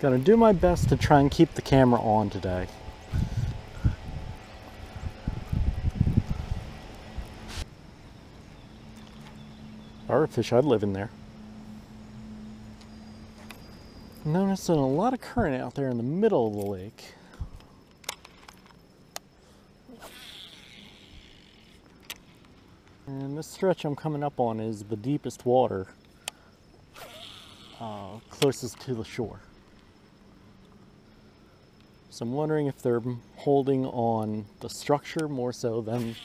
Gonna do my best to try and keep the camera on today. A fish, I'd live in there. Noticing a lot of current out there in the middle of the lake. And this stretch I'm coming up on is the deepest water uh, closest to the shore. So I'm wondering if they're holding on the structure more so than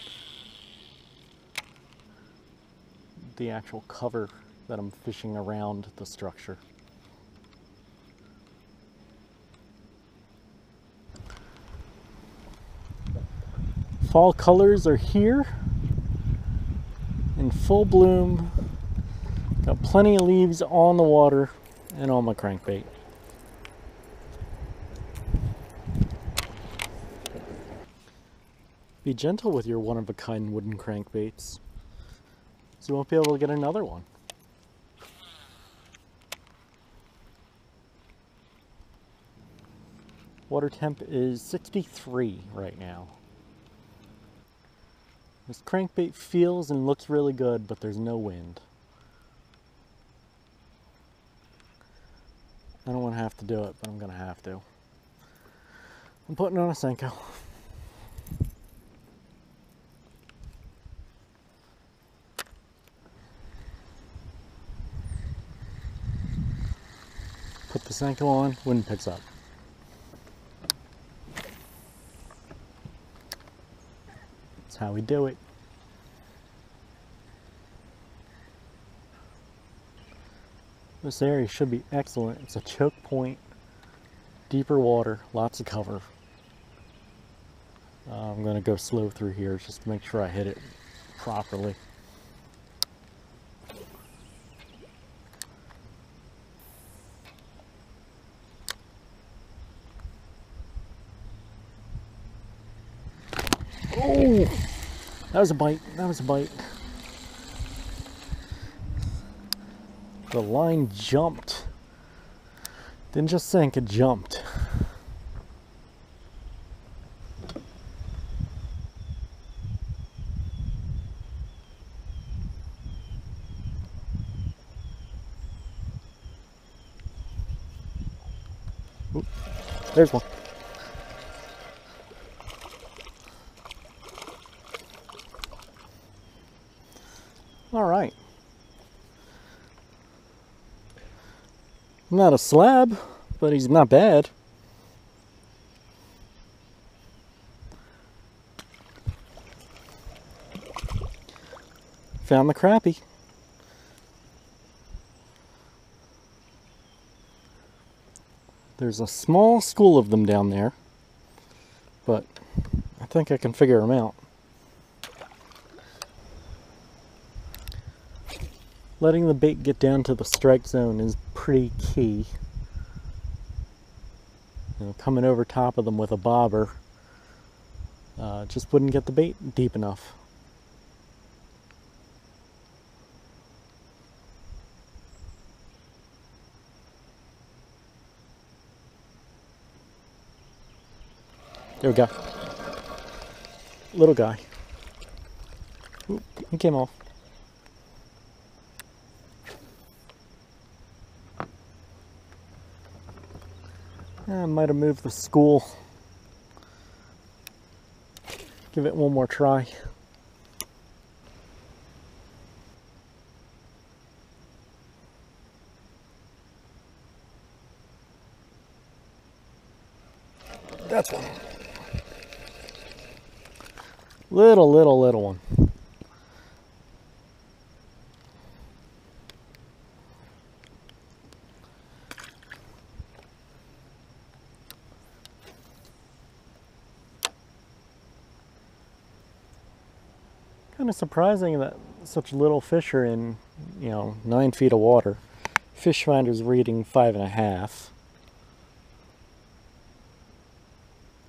the actual cover that I'm fishing around the structure. Fall colors are here in full bloom. Got plenty of leaves on the water and on my crankbait. Be gentle with your one of a kind wooden crankbaits, so you won't be able to get another one. Water temp is 63 right now. This crankbait feels and looks really good, but there's no wind. I don't want to have to do it, but I'm going to have to. I'm putting on a Senko. Put the Senko on, wind picks up. That's how we do it. This area should be excellent. It's a choke point, deeper water, lots of cover. Uh, I'm going to go slow through here just to make sure I hit it properly. Oh, that was a bite. That was a bite. The line jumped. Didn't just sink, it jumped. There's one. All right. Not a slab, but he's not bad. Found the crappie. There's a small school of them down there, but I think I can figure them out. Letting the bait get down to the strike zone is pretty key. You know, coming over top of them with a bobber uh, just wouldn't get the bait deep enough. There we go. Little guy. He came off. I might have moved the school. Give it one more try. That's one. Little, little, little one. Kind of surprising that such little fish are in, you know, nine feet of water. Fish finder's reading five and a half.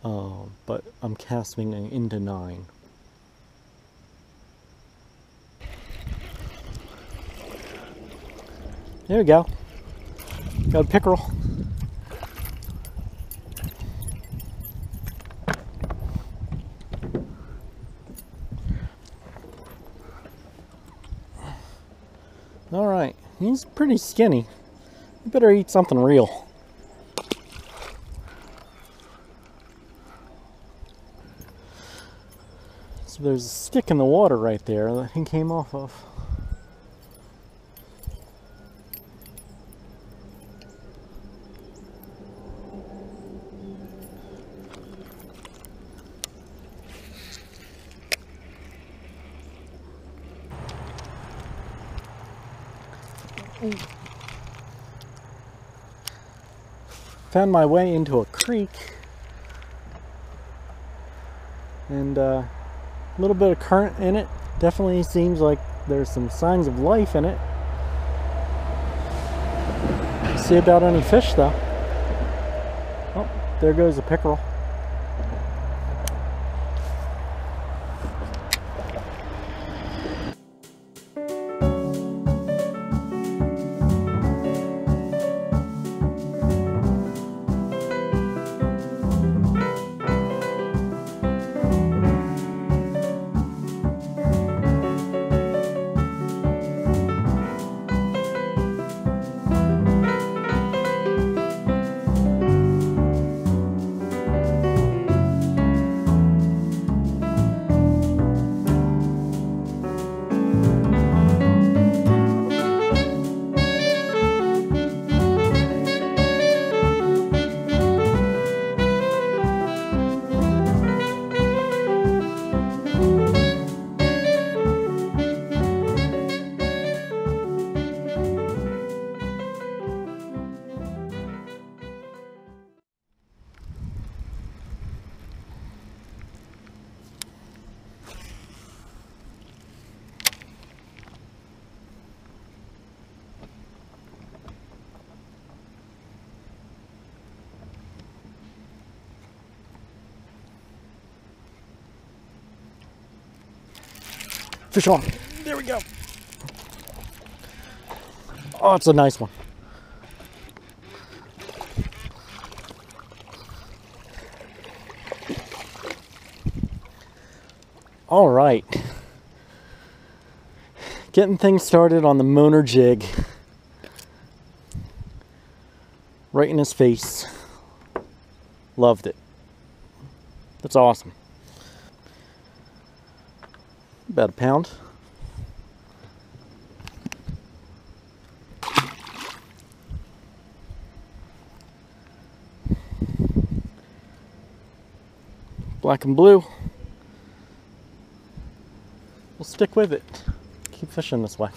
Uh, but I'm casting into nine. There we go. Got a pickerel. All right, he's pretty skinny. You better eat something real. So there's a stick in the water right there that he came off of. Found my way into a creek and uh, a little bit of current in it. Definitely seems like there's some signs of life in it. See about any fish though. Oh, there goes a pickerel. Fish on. There we go. Oh, it's a nice one. All right. Getting things started on the Moaner jig. Right in his face. Loved it. That's awesome. About a pound. Black and blue. We'll stick with it. Keep fishing this way.